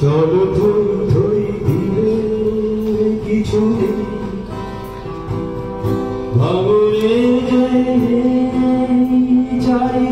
চলো ধরি দিলে কিছু নেই যাই চাই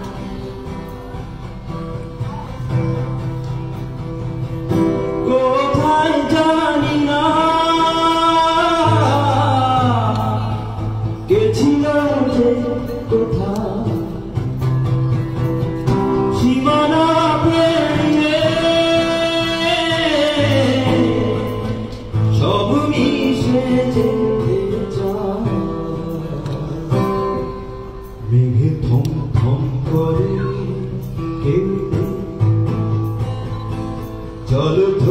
চলো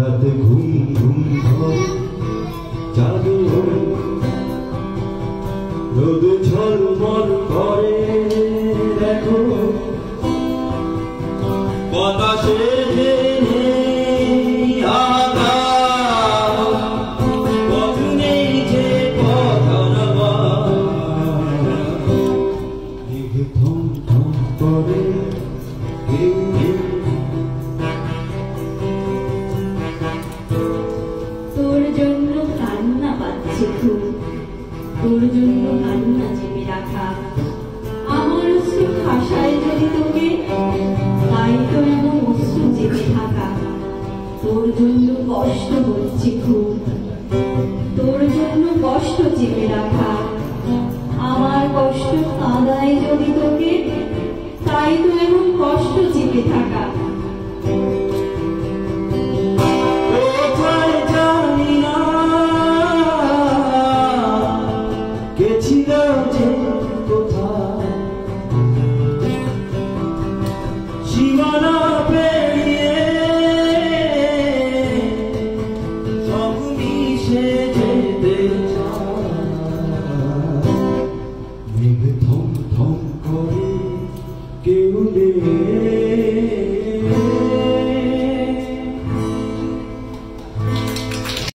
রাত ঘুম ঘুম ওরে। রোদ ঝলমল তোর জন্য কষ্ট হচ্ছে খুব। তোর জন্য কষ্ট চেপে রাখা। আমার কষ্ট আদায় যদি তোকে, তাই তো এমন কষ্ট চেপে থাকা।